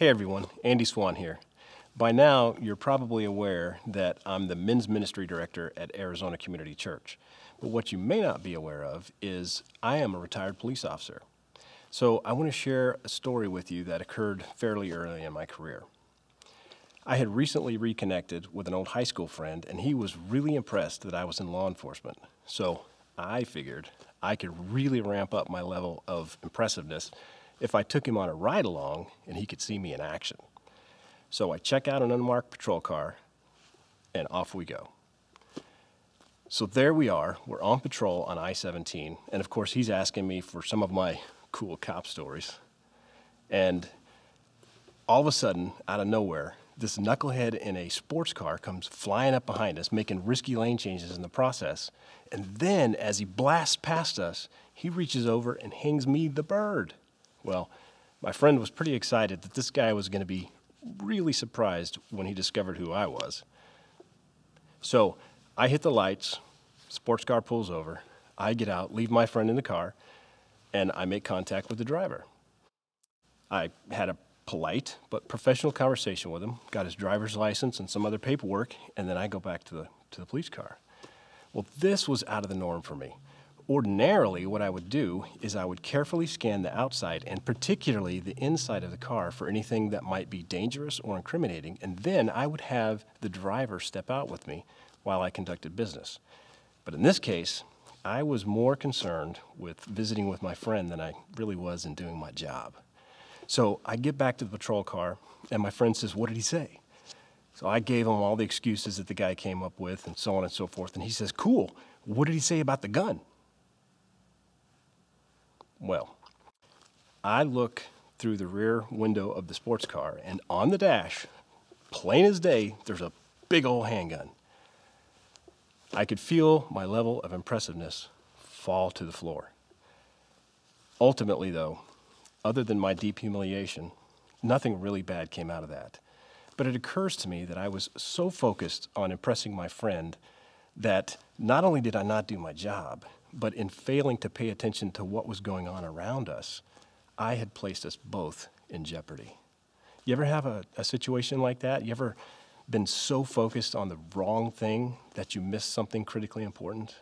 Hey everyone, Andy Swann here. By now, you're probably aware that I'm the men's ministry director at Arizona Community Church. But what you may not be aware of is I am a retired police officer. So I want to share a story with you that occurred fairly early in my career. I had recently reconnected with an old high school friend, and he was really impressed that I was in law enforcement. So I figured I could really ramp up my level of impressiveness if I took him on a ride along and he could see me in action. So I check out an unmarked patrol car and off we go. So there we are. We're on patrol on I 17. And of course, he's asking me for some of my cool cop stories. And all of a sudden, out of nowhere, this knucklehead in a sports car comes flying up behind us, making risky lane changes in the process. And then, as he blasts past us, he reaches over and hangs me the bird. Well, my friend was pretty excited that this guy was going to be really surprised when he discovered who I was. So I hit the lights, sports car pulls over, I get out, leave my friend in the car, and I make contact with the driver. I had a polite but professional conversation with him, got his driver's license and some other paperwork, and then I go back to the, to the police car. Well, this was out of the norm for me. Ordinarily, what I would do is I would carefully scan the outside and particularly the inside of the car for anything that might be dangerous or incriminating, and then I would have the driver step out with me while I conducted business. But in this case, I was more concerned with visiting with my friend than I really was in doing my job. So I get back to the patrol car, and my friend says, What did he say? So I gave him all the excuses that the guy came up with, and so on and so forth. And he says, Cool. What did he say about the gun? Well, I look through the rear window of the sports car, and on the dash, plain as day, there's a big old handgun. I could feel my level of impressiveness fall to the floor. Ultimately, though, other than my deep humiliation, nothing really bad came out of that. But it occurs to me that I was so focused on impressing my friend that not only did I not do my job, but in failing to pay attention to what was going on around us, I had placed us both in jeopardy. You ever have a, a situation like that? You ever been so focused on the wrong thing that you missed something critically important?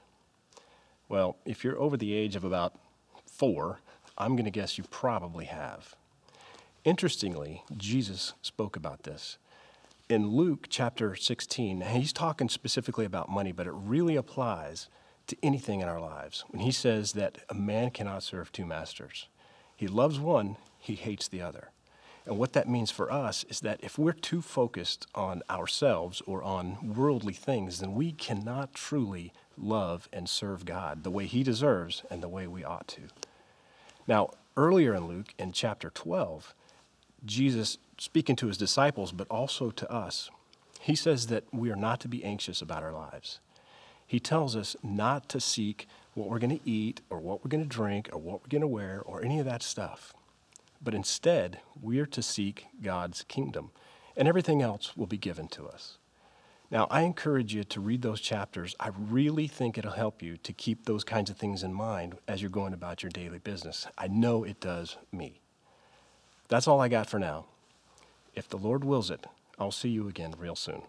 Well, if you're over the age of about four, I'm going to guess you probably have. Interestingly, Jesus spoke about this. In Luke chapter 16, he's talking specifically about money, but it really applies to anything in our lives when he says that a man cannot serve two masters. He loves one, he hates the other. And what that means for us is that if we're too focused on ourselves or on worldly things, then we cannot truly love and serve God the way He deserves and the way we ought to. Now, earlier in Luke, in chapter 12, Jesus, speaking to His disciples, but also to us, He says that we are not to be anxious about our lives he tells us not to seek what we're going to eat or what we're going to drink or what we're going to wear or any of that stuff. But instead, we are to seek God's kingdom, and everything else will be given to us. Now, I encourage you to read those chapters. I really think it'll help you to keep those kinds of things in mind as you're going about your daily business. I know it does me. That's all I got for now. If the Lord wills it, I'll see you again real soon.